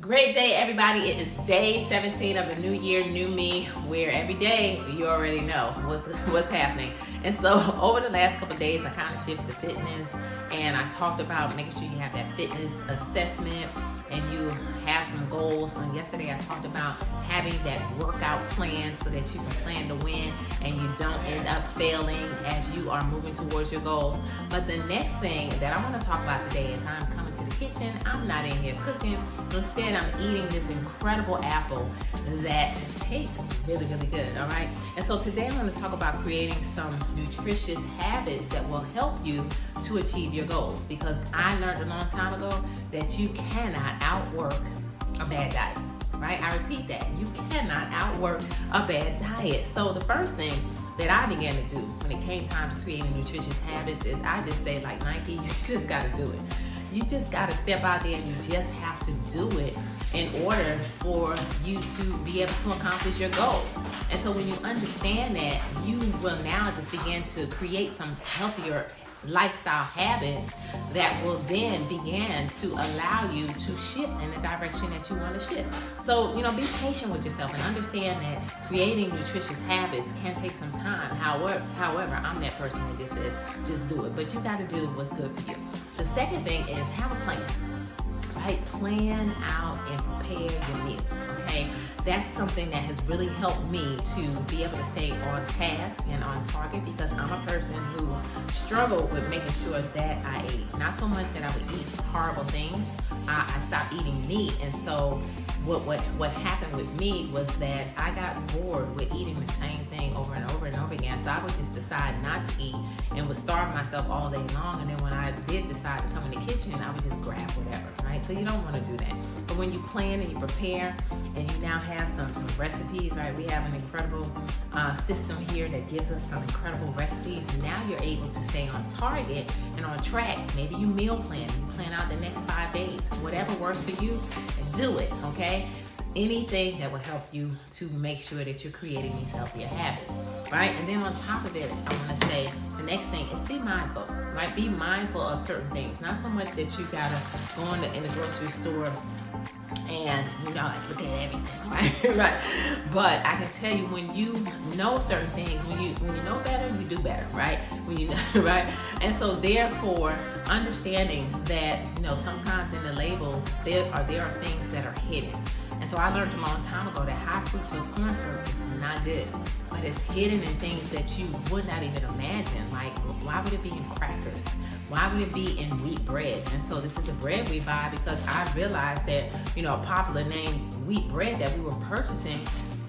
Great day, everybody. It is day 17 of the new year, new me, where every day you already know what's, what's happening. And so over the last couple days, I kind of shifted to fitness and I talked about making sure you have that fitness assessment and you have some goals. When yesterday I talked about having that workout plan so that you can plan to win and you don't end up failing as you are moving towards your goals. But the next thing that I want to talk about today is I'm to the kitchen. I'm not in here cooking. Instead, I'm eating this incredible apple that tastes really, really good. All right. And so today I'm going to talk about creating some nutritious habits that will help you to achieve your goals because I learned a long time ago that you cannot outwork a bad diet. Right? I repeat that. You cannot outwork a bad diet. So the first thing that I began to do when it came time to creating nutritious habits is I just say like Nike, you just gotta do it. You just gotta step out there and you just have to do it in order for you to be able to accomplish your goals. And so when you understand that, you will now just begin to create some healthier lifestyle habits that will then begin to allow you to shift in the direction that you want to shift. So, you know, be patient with yourself and understand that creating nutritious habits can take some time. However, however, I'm that person that just says, just do it. But you got to do what's good for you. The second thing is have a plan right? Plan out and prepare your meals, okay? That's something that has really helped me to be able to stay on task and on target because I'm a person who struggled with making sure that I ate. Not so much that I would eat horrible things. I, I stopped eating meat, and so what what what happened with me was that I got bored with eating the same thing over and over and over again. So I would just decide not to eat and would starve myself all day long. And then when I did decide to come in the kitchen, I would just grab whatever, right? So you don't want to do that. But when you plan and you prepare, and you now have some some recipes, right? We have an incredible uh, system here that gives us some incredible recipes. Now you're able to stay on target and on track. Maybe you meal plan, you plan out the next five days, whatever works for you, do it. Okay anything that will help you to make sure that you're creating these healthier habits, right? And then on top of it, I want to say the next thing is be mindful, right? Be mindful of certain things. Not so much that you gotta go in the, in the grocery store and you know like look at everything right right? But i can tell you when you know certain things when you when you know better you do better right? When you know right? And so therefore understanding that you know sometimes in the labels there are there are things that are hidden so I learned a long time ago that high fructose corn syrup is not good, but it's hidden in things that you would not even imagine. Like, why would it be in crackers? Why would it be in wheat bread? And so this is the bread we buy because I realized that, you know, a popular name wheat bread that we were purchasing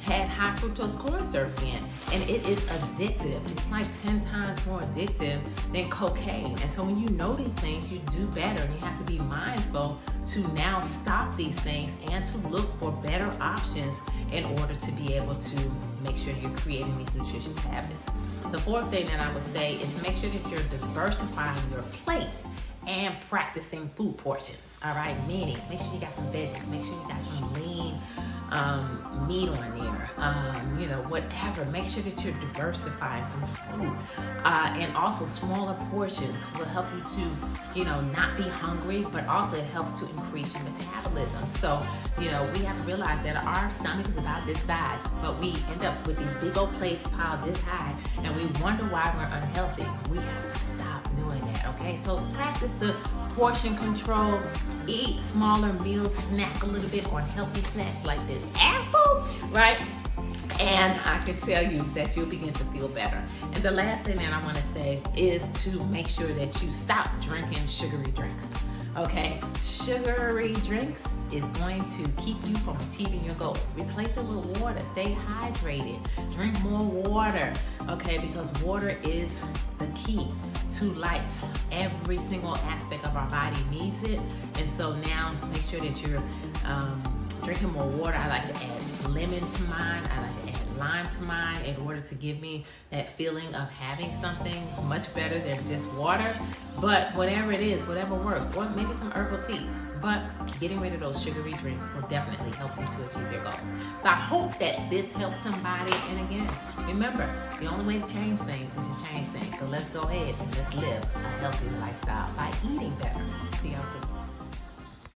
had high fructose corn syrup in, and it is addictive. It's like 10 times more addictive than cocaine. And so when you know these things, you do better, and you have to be mindful to now stop these things and to look for better options in order to be able to make sure you're creating these nutritious habits. The fourth thing that I would say is make sure that you're diversifying your plate and practicing food portions. All right, meaning make sure you got some veggies, make sure you got some lean um, meat on there, um, you know, whatever. Make sure that you're diversifying some food. Uh, and also smaller portions will help you to, you know, not be hungry, but also it helps to increase your metabolism. So, you know, we have to realize that our stomach is about this size, but we end up with these big old plates piled this high, and we wonder why we're unhealthy. We have to stop doing that, okay? So practice the portion control, eat smaller meals, snack a little bit on healthy snacks like this apple, right? And I can tell you that you'll begin to feel better. And the last thing that I want to say is to make sure that you stop drinking sugary drinks. Okay, sugary drinks is going to keep you from achieving your goals. Replace it with water. Stay hydrated. Drink more water. Okay, because water is the key to life. Every single aspect of our body needs it. And so now make sure that you're um, drinking more water. I like to add lemon to mine. I like to add lime to mine in order to give me that feeling of having something much better than just water. But whatever it is, whatever works, or maybe some herbal teas. But getting rid of those sugary drinks will definitely help you to achieve your goals. So I hope that this helps somebody. And again, remember, the only way to change things is to change things. So let's go ahead and let's live a healthy lifestyle by eating better. See y'all soon.